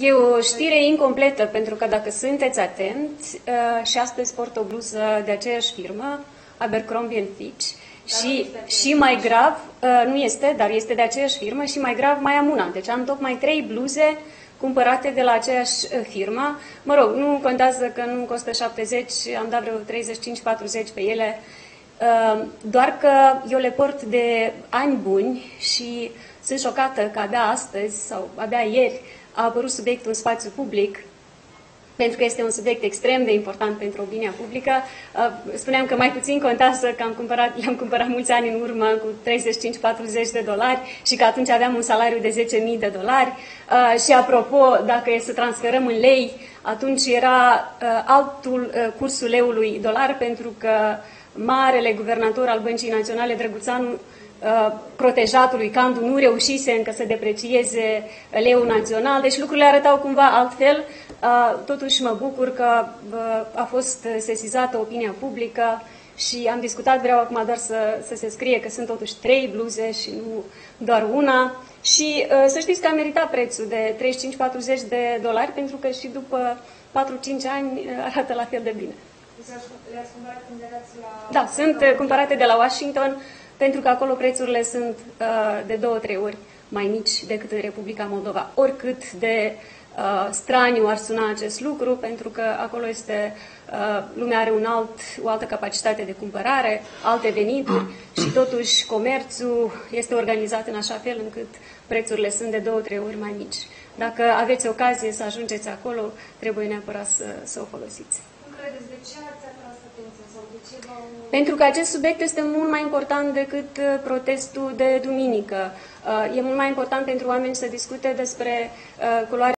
E o știre incompletă, pentru că dacă sunteți atenți, uh, și astăzi port o bluză de aceeași firmă, Abercrombie Fitch, și, și mai grav, uh, nu este, dar este de aceeași firmă și mai grav mai am una. Deci am tocmai trei bluze cumpărate de la aceeași uh, firmă. Mă rog, nu contează că nu costă 70, am dat vreo 35-40 pe ele, doar că eu le port de ani buni și sunt șocată că abia astăzi sau abia ieri a apărut subiectul în spațiu public, pentru că este un subiect extrem de important pentru opinia publică. Uh, spuneam că mai puțin contează că am cumpărat, le-am cumpărat mulți ani în urmă cu 35-40 de dolari și că atunci aveam un salariu de 10.000 de dolari. Uh, și apropo, dacă e să transferăm în lei, atunci era uh, altul cursul leului dolar, pentru că marele guvernator al Băncii Naționale, Drăguțanu, Uh, protejatului Candu nu reușise încă să deprecieze leu național, deci lucrurile arătau cumva altfel. Uh, totuși mă bucur că uh, a fost sesizată opinia publică și am discutat, vreau acum doar să, să se scrie că sunt totuși trei bluze și nu doar una. Și să știți că a meritat prețul de 35-40 de dolari, pentru că și după 4-5 ani arată la fel de bine. Le-ați cumpărat când erați la... Da, sunt cumpărate de la Washington pentru că acolo prețurile sunt uh, de două-trei ori mai mici decât în Republica Moldova. Oricât de uh, straniu ar suna acest lucru, pentru că acolo este, uh, lumea are un alt, o altă capacitate de cumpărare, alte venituri și totuși comerțul este organizat în așa fel încât prețurile sunt de două-trei ori mai mici. Dacă aveți ocazie să ajungeți acolo, trebuie neapărat să, să o folosiți. Cum credeți de ce ați pentru că acest subiect este mult mai important decât uh, protestul de duminică. Uh, e mult mai important pentru oameni să discute despre uh, culoarea